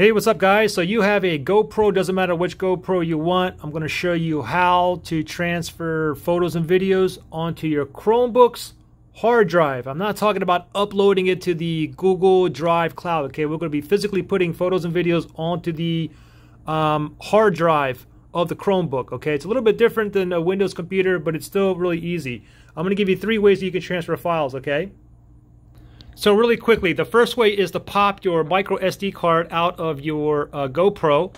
Hey, what's up guys? So you have a GoPro, doesn't matter which GoPro you want. I'm going to show you how to transfer photos and videos onto your Chromebook's hard drive. I'm not talking about uploading it to the Google Drive cloud, okay? We're going to be physically putting photos and videos onto the um, hard drive of the Chromebook, okay? It's a little bit different than a Windows computer, but it's still really easy. I'm going to give you three ways that you can transfer files, okay? So really quickly, the first way is to pop your micro SD card out of your uh, GoPro.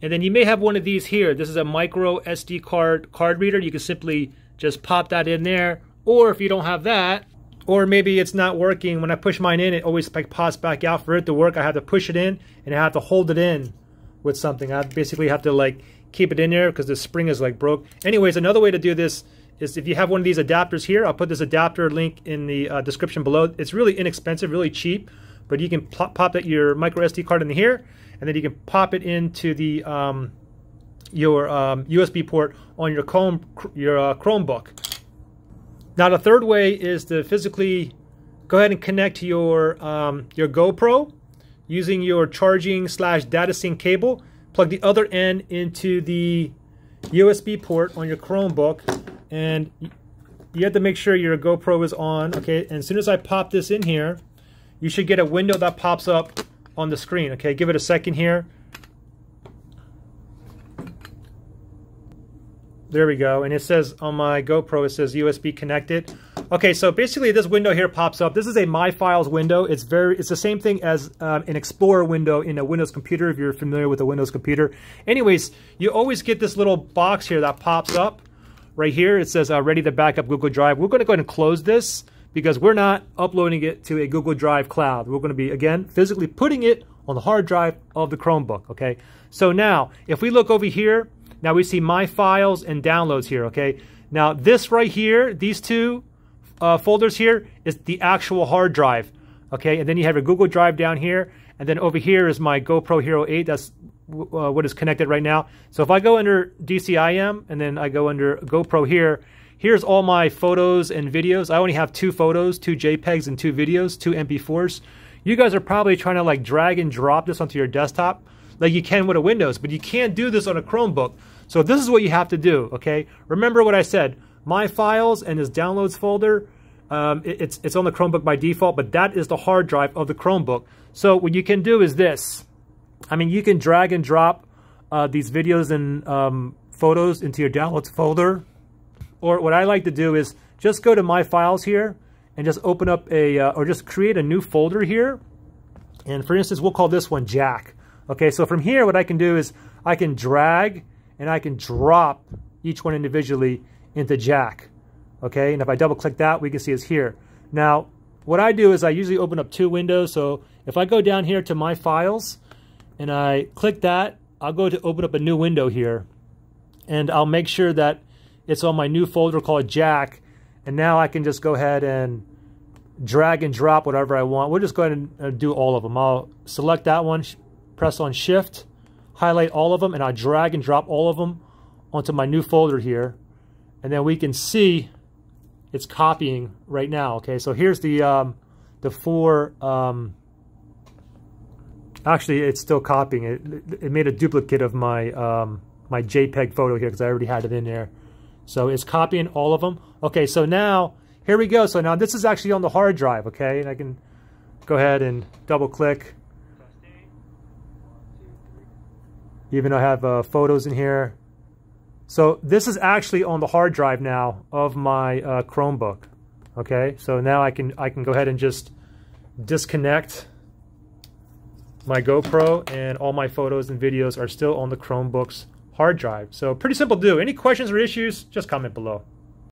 And then you may have one of these here. This is a micro SD card card reader. You can simply just pop that in there. Or if you don't have that, or maybe it's not working. When I push mine in, it always like pops back out. For it to work, I have to push it in and I have to hold it in with something. I basically have to like keep it in there because the spring is like broke. Anyways, another way to do this is if you have one of these adapters here, I'll put this adapter link in the uh, description below. It's really inexpensive, really cheap, but you can pop, pop that your micro SD card in here, and then you can pop it into the um, your um, USB port on your Chrome your uh, Chromebook. Now the third way is to physically go ahead and connect your um, your GoPro using your charging slash data sync cable. Plug the other end into the USB port on your Chromebook and you have to make sure your GoPro is on, okay? And as soon as I pop this in here, you should get a window that pops up on the screen, okay? Give it a second here. There we go. And it says on my GoPro, it says USB connected. Okay, so basically this window here pops up. This is a My Files window. It's very, it's the same thing as um, an Explorer window in a Windows computer, if you're familiar with a Windows computer. Anyways, you always get this little box here that pops up right here, it says uh, ready to back up Google Drive. We're going to go ahead and close this because we're not uploading it to a Google Drive cloud. We're going to be, again, physically putting it on the hard drive of the Chromebook, okay? So now, if we look over here, now we see My Files and Downloads here, okay? Now, this right here, these two uh, folders here is the actual hard drive, okay? And then you have your Google Drive down here, and then over here is my GoPro Hero 8. That's uh, what is connected right now. So if I go under DCIM and then I go under GoPro here, here's all my photos and videos. I only have two photos, two JPEGs and two videos, two MP4s. You guys are probably trying to like drag and drop this onto your desktop like you can with a Windows, but you can't do this on a Chromebook. So this is what you have to do, okay? Remember what I said, my files and this downloads folder, um, it, it's, it's on the Chromebook by default, but that is the hard drive of the Chromebook. So what you can do is this. I mean, you can drag and drop uh, these videos and um, photos into your downloads folder. Or what I like to do is just go to my files here and just open up a, uh, or just create a new folder here. And for instance, we'll call this one Jack. Okay, so from here, what I can do is I can drag and I can drop each one individually into Jack. Okay, and if I double click that, we can see it's here. Now, what I do is I usually open up two windows. So if I go down here to my files, and I click that, I'll go to open up a new window here and I'll make sure that it's on my new folder called Jack and now I can just go ahead and drag and drop whatever I want. We'll just go ahead and uh, do all of them. I'll select that one, press on shift, highlight all of them and I'll drag and drop all of them onto my new folder here and then we can see it's copying right now. Okay, so here's the um, the four um, Actually, it's still copying it. It made a duplicate of my um, my JPEG photo here because I already had it in there. So it's copying all of them. Okay, so now, here we go. So now this is actually on the hard drive, okay? And I can go ahead and double click. Even though I have uh, photos in here. So this is actually on the hard drive now of my uh, Chromebook. Okay, so now I can I can go ahead and just disconnect my GoPro and all my photos and videos are still on the Chromebook's hard drive. So pretty simple to do. Any questions or issues, just comment below.